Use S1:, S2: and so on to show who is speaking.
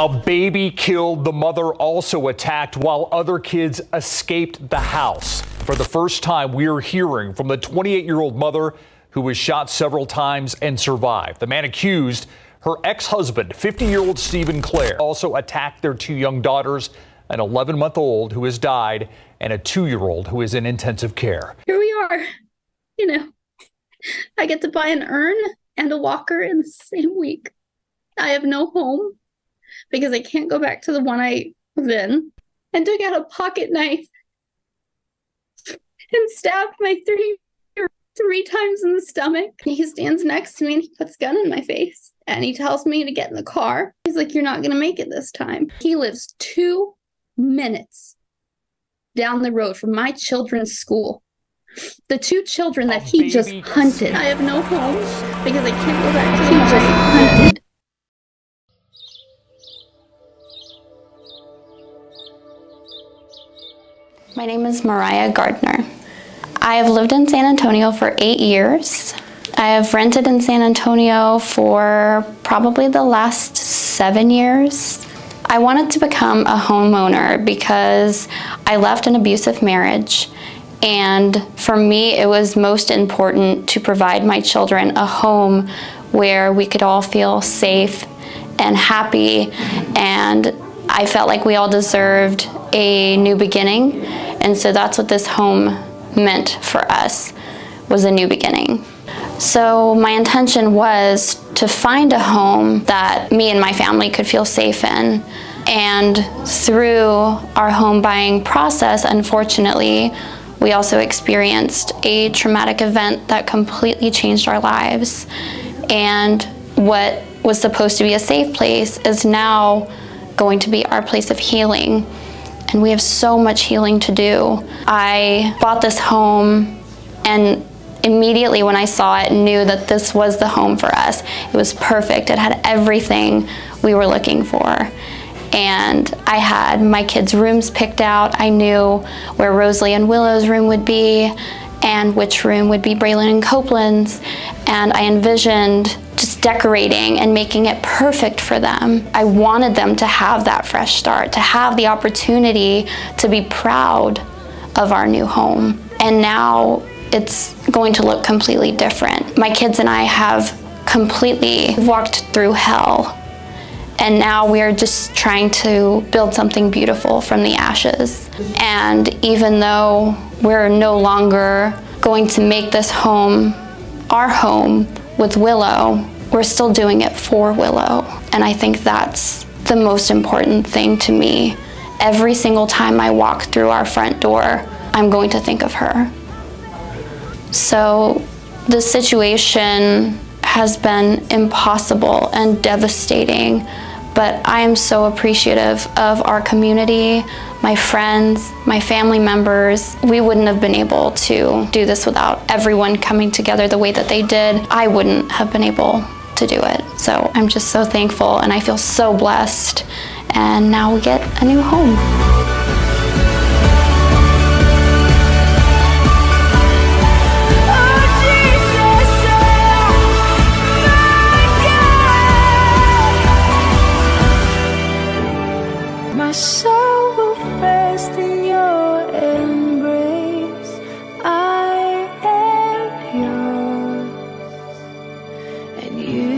S1: A baby killed, the mother also attacked while other kids escaped the house. For the first time, we are hearing from the 28 year old mother who was shot several times and survived. The man accused, her ex husband, 50 year old Stephen Clare, also attacked their two young daughters, an 11 month old who has died, and a two year old who is in intensive care.
S2: Here we are. You know, I get to buy an urn and a walker in the same week. I have no home because I can't go back to the one I was in, and took out a pocket knife and stabbed my three three times in the stomach. He stands next to me and he puts gun in my face and he tells me to get in the car. He's like, You're not gonna make it this time. He lives two minutes down the road from my children's school. The two children that oh, he just hunted. I have no home because I can't go back to the he just hunted.
S3: My name is Mariah Gardner. I have lived in San Antonio for eight years. I have rented in San Antonio for probably the last seven years. I wanted to become a homeowner because I left an abusive marriage and for me it was most important to provide my children a home where we could all feel safe and happy and I felt like we all deserved a new beginning and so that's what this home meant for us was a new beginning. So my intention was to find a home that me and my family could feel safe in. And through our home buying process, unfortunately, we also experienced a traumatic event that completely changed our lives. And what was supposed to be a safe place is now going to be our place of healing and we have so much healing to do. I bought this home and immediately when I saw it knew that this was the home for us. It was perfect. It had everything we were looking for. And I had my kids' rooms picked out. I knew where Rosalie and Willow's room would be and which room would be Braylon and Copeland's. And I envisioned decorating and making it perfect for them. I wanted them to have that fresh start, to have the opportunity to be proud of our new home. And now it's going to look completely different. My kids and I have completely walked through hell. And now we're just trying to build something beautiful from the ashes. And even though we're no longer going to make this home our home with Willow, we're still doing it for Willow. And I think that's the most important thing to me. Every single time I walk through our front door, I'm going to think of her. So the situation has been impossible and devastating, but I am so appreciative of our community, my friends, my family members. We wouldn't have been able to do this without everyone coming together the way that they did. I wouldn't have been able to do it. So I'm just so thankful and I feel so blessed. And now we get a new home.
S4: You.